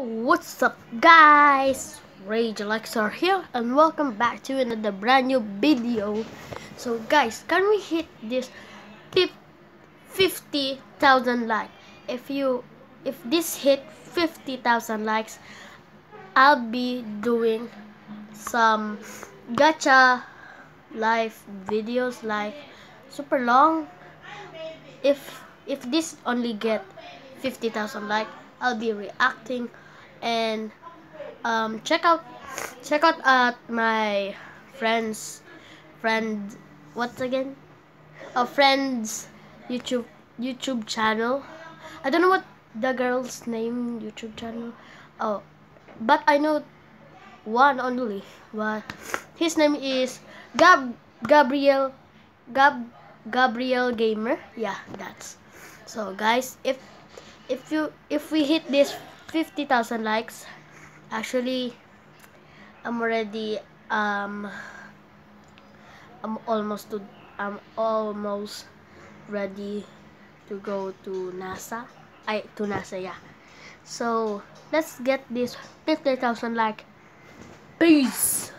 what's up guys? Rage Alexar here and welcome back to another brand new video. So guys, can we hit this 50,000 like? If you if this hit 50,000 likes, I'll be doing some Gacha Life videos like super long. If if this only get 50,000 like I'll be reacting and um, check out check out at my friends friend what again? A friend's YouTube YouTube channel. I don't know what the girl's name YouTube channel. Oh but I know one only but his name is Gab Gabriel Gab Gabriel Gamer. Yeah that's so guys if if you if we hit this 50,000 likes. Actually I'm already um I'm almost to I'm almost ready to go to NASA. I to NASA yeah. So let's get this 50,000 like. Peace